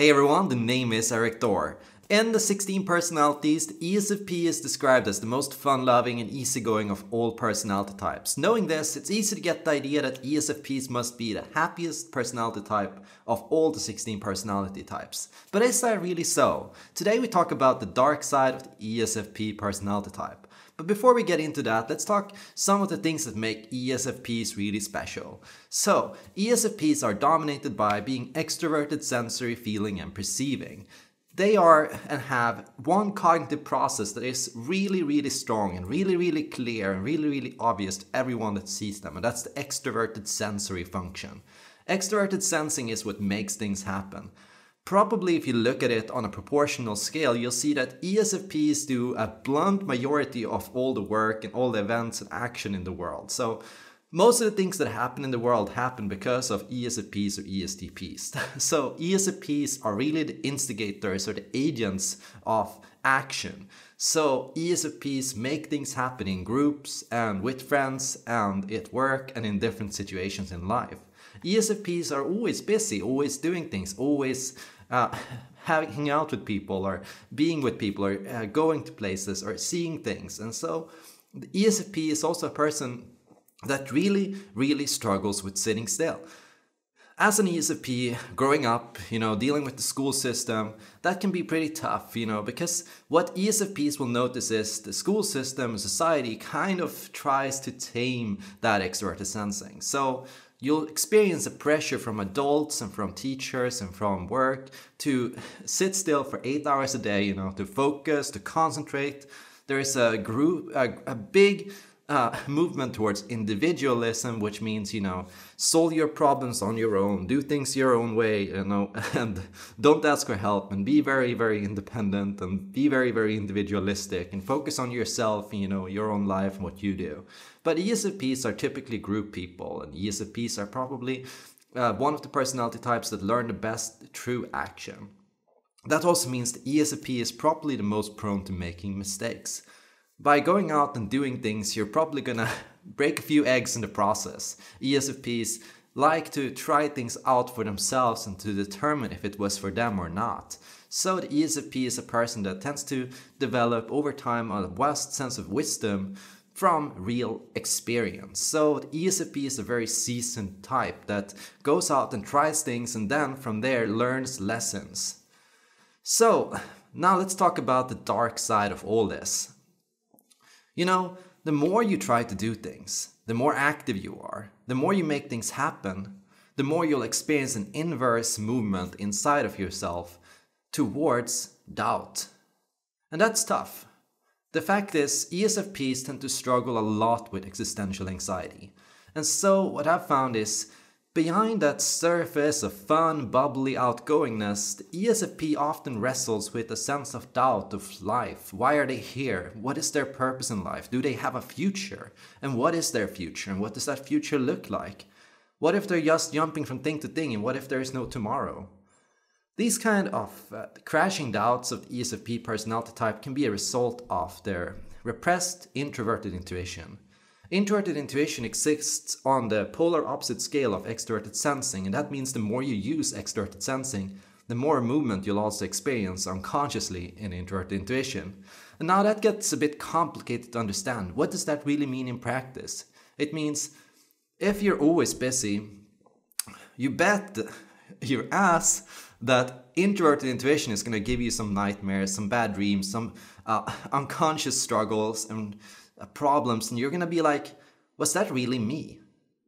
Hey everyone, the name is Erik Thor. In the 16 personalities, the ESFP is described as the most fun-loving and easygoing of all personality types. Knowing this, it's easy to get the idea that ESFPs must be the happiest personality type of all the 16 personality types. But is that really so? Today we talk about the dark side of the ESFP personality type. But before we get into that, let's talk some of the things that make ESFPs really special. So, ESFPs are dominated by being extroverted, sensory, feeling, and perceiving. They are and have one cognitive process that is really, really strong and really, really clear and really, really obvious to everyone that sees them, and that's the extroverted sensory function. Extroverted sensing is what makes things happen. Probably if you look at it on a proportional scale, you'll see that ESFPs do a blunt majority of all the work and all the events and action in the world. So most of the things that happen in the world happen because of ESFPs or ESTPs. so ESFPs are really the instigators or the agents of action. So ESFPs make things happen in groups and with friends and at work and in different situations in life. ESFPs are always busy, always doing things, always uh, hanging out with people or being with people or uh, going to places or seeing things. And so the ESFP is also a person that really, really struggles with sitting still. As an ESFP, growing up, you know, dealing with the school system, that can be pretty tough, you know, because what ESFPs will notice is the school system, and society kind of tries to tame that extroverted sensing. So you'll experience the pressure from adults and from teachers and from work to sit still for eight hours a day, you know, to focus, to concentrate. There is a group, a, a big uh, movement towards individualism, which means, you know, solve your problems on your own, do things your own way, you know, and don't ask for help and be very, very independent and be very, very individualistic and focus on yourself, you know, your own life and what you do. But ESFPs are typically group people, and ESFPs are probably uh, one of the personality types that learn the best through action. That also means the ESFP is probably the most prone to making mistakes by going out and doing things, you're probably gonna break a few eggs in the process. ESFPs like to try things out for themselves and to determine if it was for them or not. So the ESFP is a person that tends to develop over time a vast sense of wisdom from real experience. So the ESFP is a very seasoned type that goes out and tries things and then from there learns lessons. So now let's talk about the dark side of all this. You know, the more you try to do things, the more active you are, the more you make things happen, the more you'll experience an inverse movement inside of yourself towards doubt. And that's tough. The fact is, ESFPs tend to struggle a lot with existential anxiety. And so, what I've found is Behind that surface of fun, bubbly outgoingness, the ESFP often wrestles with a sense of doubt of life. Why are they here? What is their purpose in life? Do they have a future? And what is their future? And what does that future look like? What if they're just jumping from thing to thing? And what if there is no tomorrow? These kind of uh, crashing doubts of the ESFP personality type can be a result of their repressed introverted intuition. Introverted intuition exists on the polar opposite scale of extroverted sensing, and that means the more you use extroverted sensing, the more movement you'll also experience unconsciously in introverted intuition. And now that gets a bit complicated to understand. What does that really mean in practice? It means if you're always busy, you bet your ass that introverted intuition is going to give you some nightmares, some bad dreams, some uh, unconscious struggles, and problems and you're gonna be like, was that really me?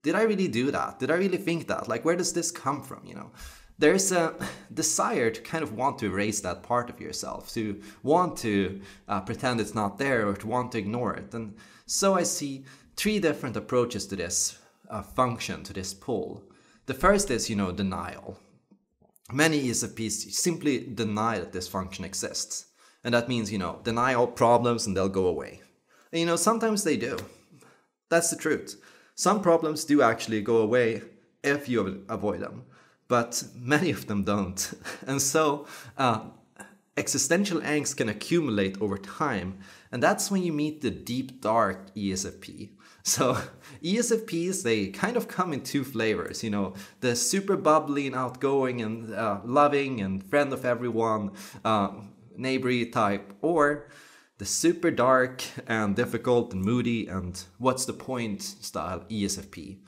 Did I really do that? Did I really think that? Like, where does this come from? You know, there's a desire to kind of want to erase that part of yourself, to want to uh, pretend it's not there or to want to ignore it. And so I see three different approaches to this uh, function, to this pull. The first is, you know, denial. Many ESFPs simply deny that this function exists. And that means, you know, deny all problems and they'll go away. And you know, sometimes they do. That's the truth. Some problems do actually go away if you avoid them, but many of them don't. And so, uh, existential angst can accumulate over time, and that's when you meet the deep, dark ESFP. So ESFPs, they kind of come in two flavors, you know, the super bubbly and outgoing and uh, loving and friend of everyone, uh, neighbory type, or the super dark and difficult and moody and what's the point style ESFP.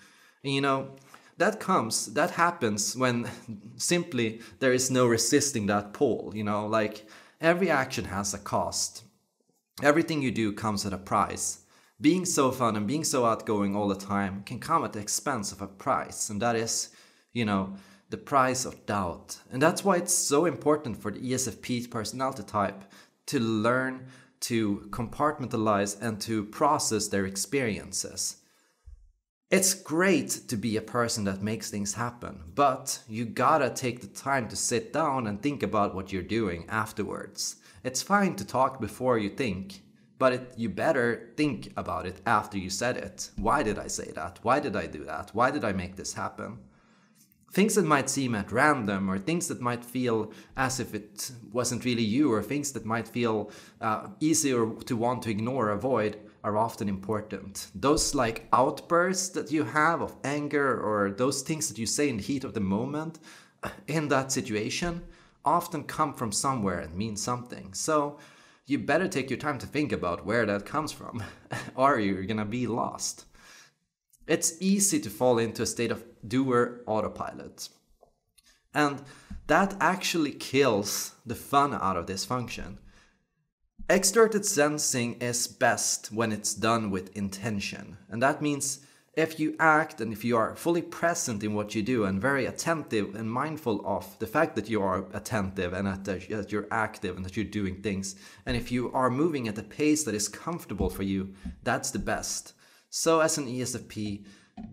And you know, that comes, that happens when simply there is no resisting that pull, you know, like every action has a cost. Everything you do comes at a price being so fun and being so outgoing all the time can come at the expense of a price, and that is, you know, the price of doubt. And that's why it's so important for the ESFP personality type to learn to compartmentalize and to process their experiences. It's great to be a person that makes things happen, but you gotta take the time to sit down and think about what you're doing afterwards. It's fine to talk before you think, but it, you better think about it after you said it. Why did I say that? Why did I do that? Why did I make this happen? Things that might seem at random, or things that might feel as if it wasn't really you, or things that might feel uh, easier to want to ignore or avoid, are often important. Those like outbursts that you have of anger, or those things that you say in the heat of the moment in that situation, often come from somewhere and mean something. So you better take your time to think about where that comes from, or you're gonna be lost. It's easy to fall into a state of doer autopilot. And that actually kills the fun out of this function. Extroverted sensing is best when it's done with intention, and that means if you act and if you are fully present in what you do and very attentive and mindful of the fact that you are attentive and that, you're active and that you're doing things, and if you are moving at a pace that is comfortable for you, that's the best. So, as an ESFP,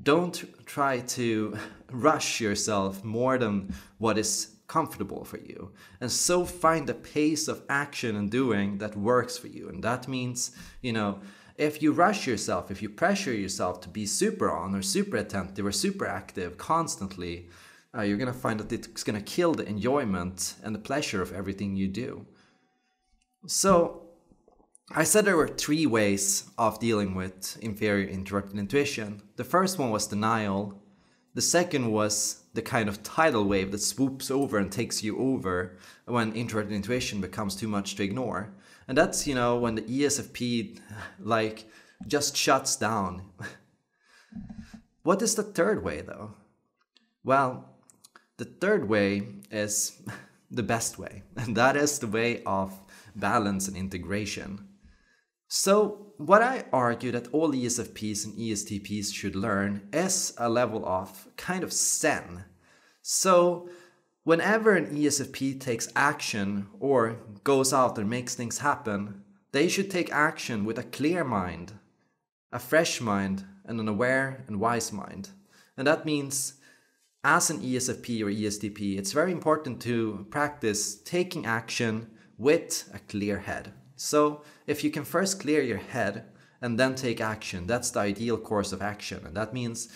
don't try to rush yourself more than what is comfortable for you. And so find a pace of action and doing that works for you. And that means, you know, if you rush yourself, if you pressure yourself to be super on or super attentive or super active constantly, uh, you're going to find that it's going to kill the enjoyment and the pleasure of everything you do. So, I said there were three ways of dealing with inferior introverted intuition. The first one was denial. The second was the kind of tidal wave that swoops over and takes you over when introverted intuition becomes too much to ignore. And that's, you know, when the ESFP like just shuts down. what is the third way though? Well, the third way is the best way, and that is the way of balance and integration. So, what I argue that all ESFPs and ESTPs should learn is a level of kind of Zen. So, Whenever an ESFP takes action or goes out and makes things happen, they should take action with a clear mind, a fresh mind, and an aware and wise mind. And that means, as an ESFP or ESTP, it's very important to practice taking action with a clear head. So, if you can first clear your head and then take action, that's the ideal course of action. And that means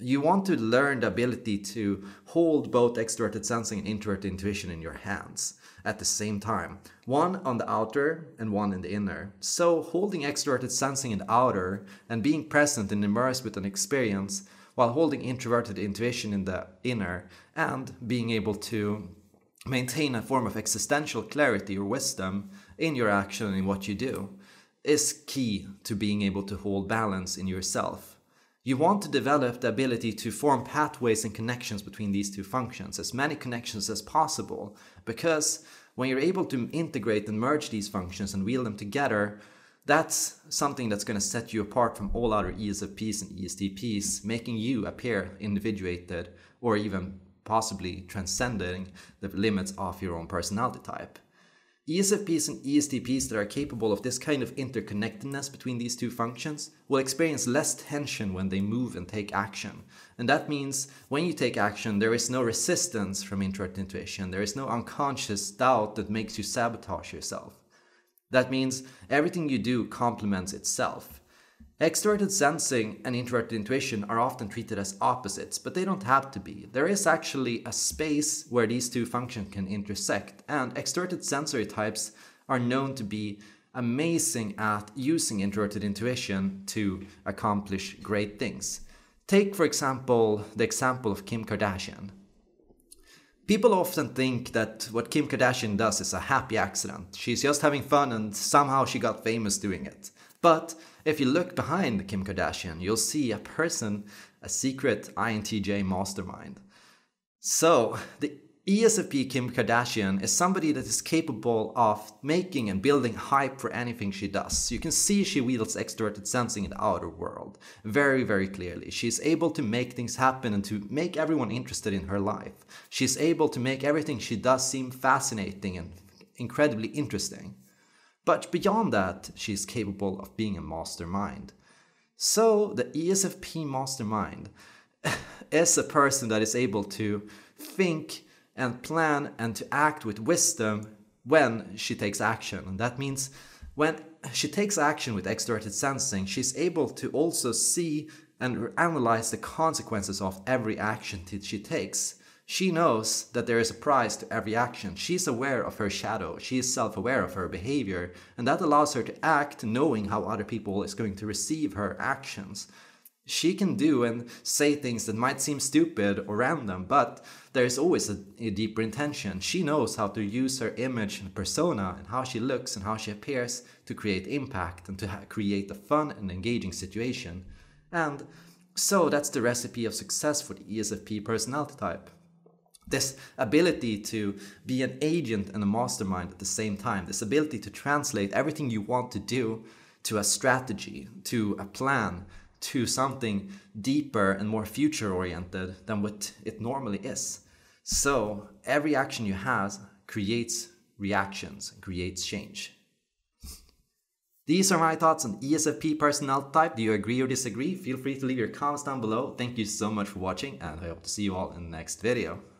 you want to learn the ability to hold both extroverted sensing and introverted intuition in your hands at the same time. One on the outer and one in the inner. So holding extroverted sensing in the outer and being present and immersed with an experience while holding introverted intuition in the inner and being able to maintain a form of existential clarity or wisdom in your action and in what you do is key to being able to hold balance in yourself. You want to develop the ability to form pathways and connections between these two functions, as many connections as possible, because when you're able to integrate and merge these functions and wheel them together, that's something that's going to set you apart from all other ESFPs and ESTPs, making you appear individuated or even possibly transcending the limits of your own personality type. ESFPs and ESTPs that are capable of this kind of interconnectedness between these two functions will experience less tension when they move and take action. And that means when you take action, there is no resistance from introverted intuition, there is no unconscious doubt that makes you sabotage yourself. That means everything you do complements itself. Extroverted sensing and introverted intuition are often treated as opposites, but they don't have to be. There is actually a space where these two functions can intersect, and extroverted sensory types are known to be amazing at using introverted intuition to accomplish great things. Take, for example, the example of Kim Kardashian. People often think that what Kim Kardashian does is a happy accident. She's just having fun and somehow she got famous doing it. But if you look behind Kim Kardashian, you'll see a person, a secret INTJ mastermind. So, the ESFP Kim Kardashian is somebody that is capable of making and building hype for anything she does. You can see she wields extroverted sensing in the outer world very, very clearly. She's able to make things happen and to make everyone interested in her life. She's able to make everything she does seem fascinating and incredibly interesting. But beyond that, she's capable of being a mastermind. So, the ESFP mastermind is a person that is able to think and plan and to act with wisdom when she takes action. And that means when she takes action with extroverted sensing, she's able to also see and analyze the consequences of every action that she takes. She knows that there is a price to every action. She's aware of her shadow. She is self aware of her behavior. And that allows her to act knowing how other people is going to receive her actions she can do and say things that might seem stupid or random, but there's always a, a, deeper intention. She knows how to use her image and persona and how she looks and how she appears to create impact and to create a fun and engaging situation. And so that's the recipe of success for the ESFP personality type. This ability to be an agent and a mastermind at the same time, this ability to translate everything you want to do to a strategy, to a plan, to something deeper and more future oriented than what it normally is. So every action you have creates reactions, creates change. These are my thoughts on ESFP personality type. Do you agree or disagree? Feel free to leave your comments down below. Thank you so much for watching and I hope to see you all in the next video.